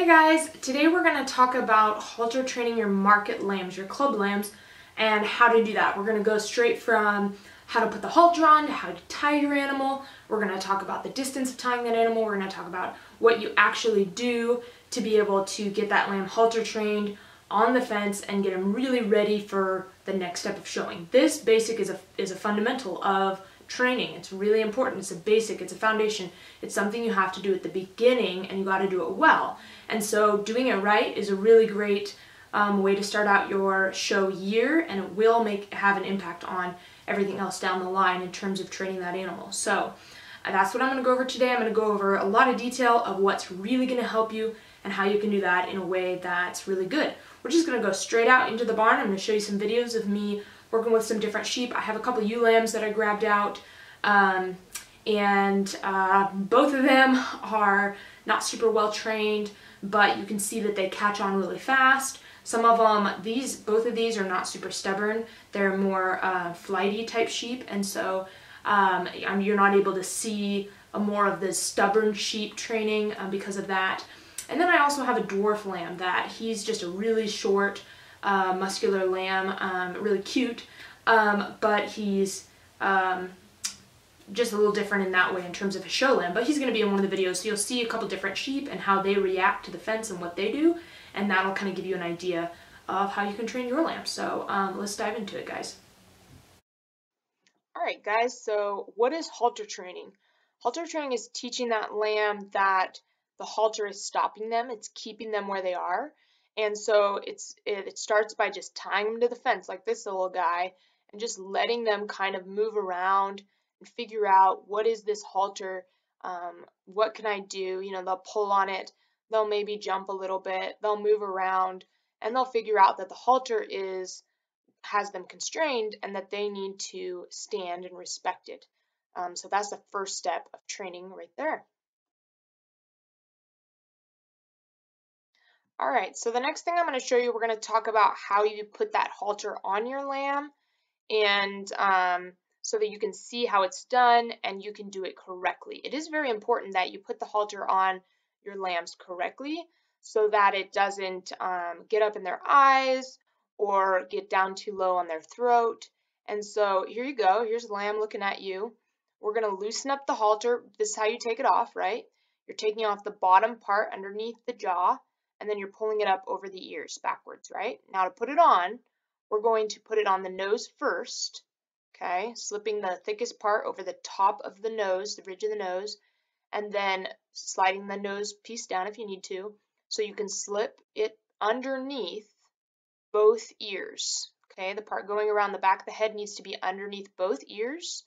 Hey guys, today we're going to talk about halter training your market lambs, your club lambs, and how to do that. We're going to go straight from how to put the halter on to how to tie your animal. We're going to talk about the distance of tying that animal. We're going to talk about what you actually do to be able to get that lamb halter trained on the fence and get him really ready for the next step of showing. This basic is a, is a fundamental of training. It's really important. It's a basic, it's a foundation. It's something you have to do at the beginning and you got to do it well. And so doing it right is a really great um, way to start out your show year and it will make have an impact on everything else down the line in terms of training that animal. So uh, that's what I'm going to go over today. I'm going to go over a lot of detail of what's really going to help you and how you can do that in a way that's really good. We're just going to go straight out into the barn. I'm going to show you some videos of me working with some different sheep. I have a couple ewe lambs that I grabbed out. Um, and uh, both of them are not super well trained, but you can see that they catch on really fast. Some of them, these, both of these are not super stubborn. They're more uh, flighty type sheep, and so um, you're not able to see a more of the stubborn sheep training um, because of that. And then I also have a dwarf lamb that he's just a really short, uh, muscular lamb, um, really cute, um, but he's um, just a little different in that way in terms of a show lamb. But he's going to be in one of the videos, so you'll see a couple different sheep and how they react to the fence and what they do, and that'll kind of give you an idea of how you can train your lamb. So um, let's dive into it, guys. All right, guys, so what is halter training? Halter training is teaching that lamb that the halter is stopping them, it's keeping them where they are. And so it's it, starts by just tying them to the fence like this little guy and just letting them kind of move around and figure out what is this halter, um, what can I do? You know, they'll pull on it, they'll maybe jump a little bit, they'll move around, and they'll figure out that the halter is has them constrained and that they need to stand and respect it. Um, so that's the first step of training right there. All right, so the next thing I'm going to show you, we're going to talk about how you put that halter on your lamb and um, so that you can see how it's done and you can do it correctly. It is very important that you put the halter on your lambs correctly so that it doesn't um, get up in their eyes or get down too low on their throat. And so here you go. Here's the lamb looking at you. We're going to loosen up the halter. This is how you take it off, right? You're taking off the bottom part underneath the jaw and then you're pulling it up over the ears backwards, right? Now to put it on, we're going to put it on the nose first, okay? Slipping the thickest part over the top of the nose, the ridge of the nose, and then sliding the nose piece down if you need to. So you can slip it underneath both ears, okay? The part going around the back of the head needs to be underneath both ears.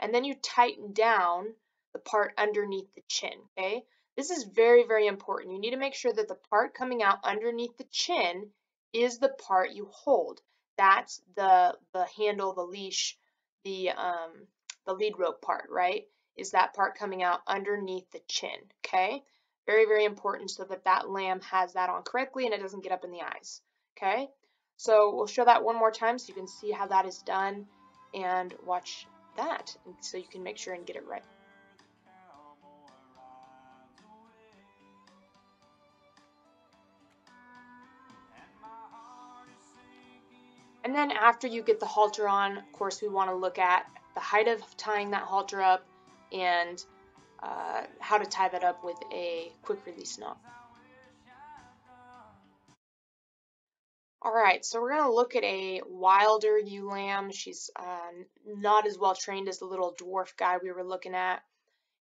And then you tighten down the part underneath the chin, okay? This is very, very important. You need to make sure that the part coming out underneath the chin is the part you hold. That's the, the handle, the leash, the, um, the lead rope part, right? Is that part coming out underneath the chin, okay? Very, very important so that that lamb has that on correctly and it doesn't get up in the eyes, okay? So we'll show that one more time so you can see how that is done and watch that so you can make sure and get it right. And then after you get the halter on, of course, we want to look at the height of tying that halter up and uh, how to tie that up with a quick release knot. All right, so we're going to look at a wilder ewe lamb. She's uh, not as well trained as the little dwarf guy we were looking at.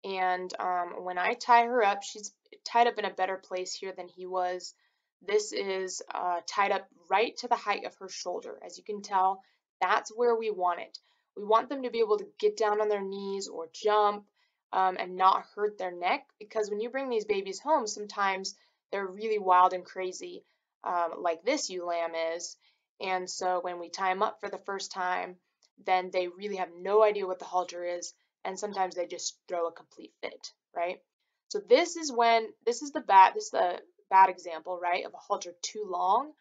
And um, when I tie her up, she's tied up in a better place here than he was. This is uh, tied up right to the height of her shoulder. As you can tell, that's where we want it. We want them to be able to get down on their knees or jump um, and not hurt their neck because when you bring these babies home, sometimes they're really wild and crazy um, like this ewe lamb is. And so when we tie them up for the first time, then they really have no idea what the halter is and sometimes they just throw a complete fit, right? So this is when, this is the bat, this is the bad example, right, of a halter too long.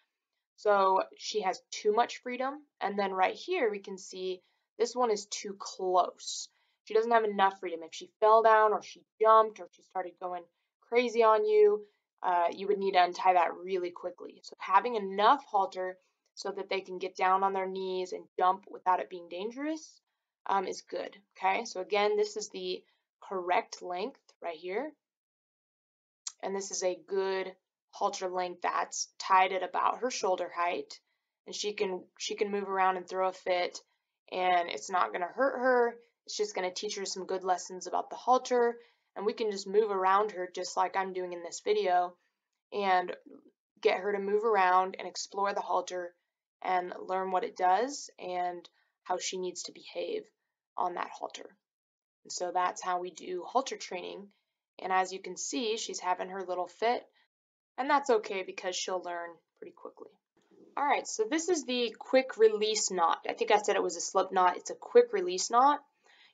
So she has too much freedom. And then right here, we can see this one is too close. She doesn't have enough freedom. If she fell down or she jumped or she started going crazy on you, uh, you would need to untie that really quickly. So having enough halter so that they can get down on their knees and jump without it being dangerous um, is good. Okay, so again, this is the correct length right here. And this is a good halter length that's tied at about her shoulder height. And she can she can move around and throw a fit and it's not going to hurt her. It's just going to teach her some good lessons about the halter and we can just move around her just like I'm doing in this video and get her to move around and explore the halter and learn what it does and how she needs to behave on that halter. And so that's how we do halter training. And as you can see, she's having her little fit and that's okay because she'll learn pretty quickly. All right, so this is the quick release knot. I think I said it was a slip knot. It's a quick release knot.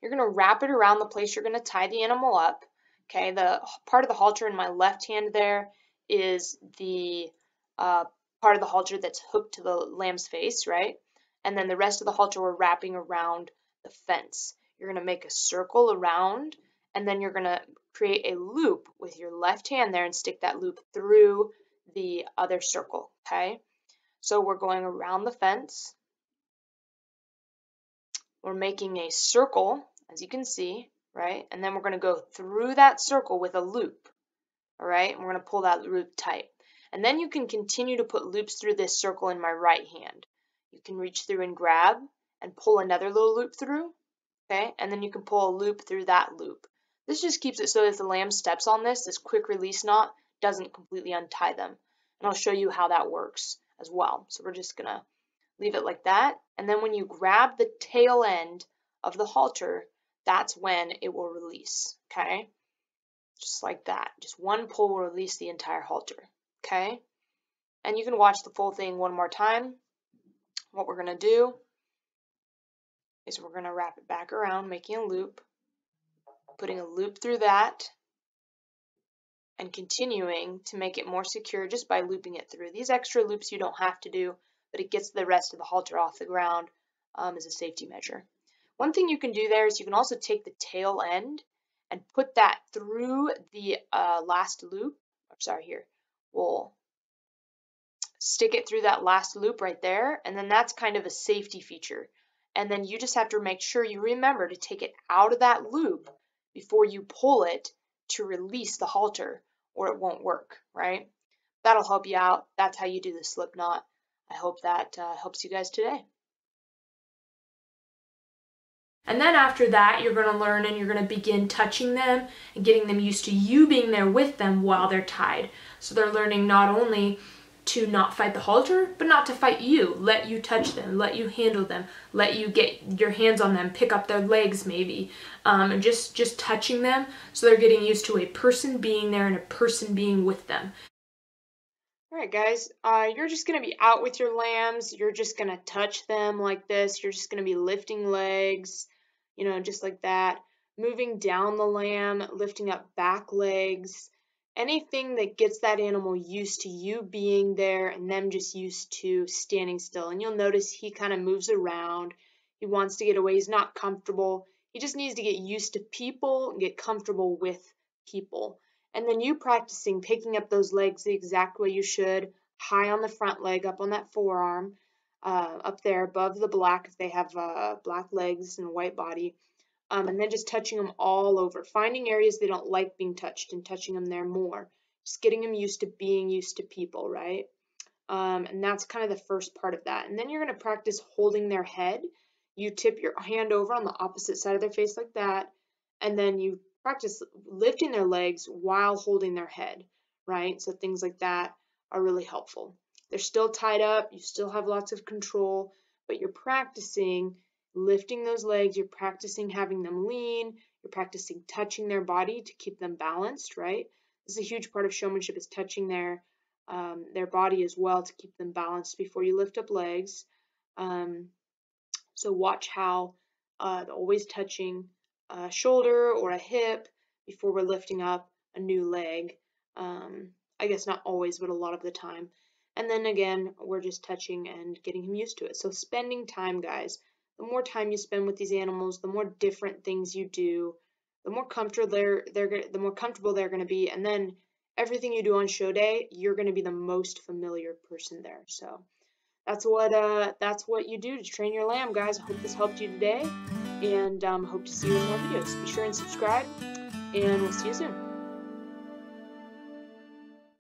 You're going to wrap it around the place you're going to tie the animal up. Okay, the part of the halter in my left hand there is the uh, part of the halter that's hooked to the lamb's face, right? And then the rest of the halter we're wrapping around the fence. You're going to make a circle around and then you're going to create a loop with your left hand there and stick that loop through the other circle, okay? So we're going around the fence. We're making a circle, as you can see, right? And then we're going to go through that circle with a loop, all right? And we're going to pull that loop tight. And then you can continue to put loops through this circle in my right hand. You can reach through and grab and pull another little loop through, okay? And then you can pull a loop through that loop. This just keeps it so if the lamb steps on this, this quick release knot doesn't completely untie them. And I'll show you how that works as well. So we're just gonna leave it like that. And then when you grab the tail end of the halter, that's when it will release, okay? Just like that. Just one pull will release the entire halter, okay? And you can watch the full thing one more time. What we're gonna do is we're gonna wrap it back around, making a loop putting a loop through that and continuing to make it more secure just by looping it through. These extra loops you don't have to do, but it gets the rest of the halter off the ground um, as a safety measure. One thing you can do there is you can also take the tail end and put that through the uh, last loop. I'm sorry, here. We'll stick it through that last loop right there, and then that's kind of a safety feature. And then you just have to make sure you remember to take it out of that loop before you pull it to release the halter or it won't work, right? That'll help you out. That's how you do the slip knot. I hope that uh, helps you guys today. And then after that, you're going to learn and you're going to begin touching them and getting them used to you being there with them while they're tied. So they're learning not only to not fight the halter, but not to fight you. Let you touch them, let you handle them, let you get your hands on them, pick up their legs maybe, um, and just, just touching them so they're getting used to a person being there and a person being with them. All right, guys, uh, you're just going to be out with your lambs. You're just going to touch them like this. You're just going to be lifting legs, you know, just like that. Moving down the lamb, lifting up back legs, anything that gets that animal used to you being there and them just used to standing still. And you'll notice he kind of moves around. He wants to get away. He's not comfortable. He just needs to get used to people and get comfortable with people. And then you practicing picking up those legs the exact way you should, high on the front leg, up on that forearm, uh, up there above the black if they have uh, black legs and a white body um, and then just touching them all over, finding areas they don't like being touched and touching them there more, just getting them used to being used to people, right? Um, and that's kind of the first part of that. And then you're going to practice holding their head. You tip your hand over on the opposite side of their face like that, and then you practice lifting their legs while holding their head, right? So things like that are really helpful. They're still tied up, you still have lots of control, but you're practicing lifting those legs, you're practicing having them lean, you're practicing touching their body to keep them balanced, right? This is a huge part of showmanship is touching their um, their body as well to keep them balanced before you lift up legs. Um, so watch how uh, always touching a shoulder or a hip before we're lifting up a new leg. Um, I guess not always, but a lot of the time. And then again, we're just touching and getting him used to it. So spending time, guys the more time you spend with these animals, the more different things you do, the more comfortable they're they're the more comfortable they're going to be, and then everything you do on show day, you're going to be the most familiar person there. So that's what uh, that's what you do to train your lamb, guys. I hope this helped you today, and um, hope to see you in more videos. Be sure and subscribe, and we'll see you soon.